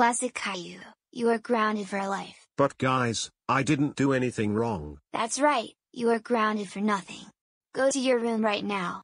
Classic Caillou, you are grounded for life. But guys, I didn't do anything wrong. That's right, you are grounded for nothing. Go to your room right now.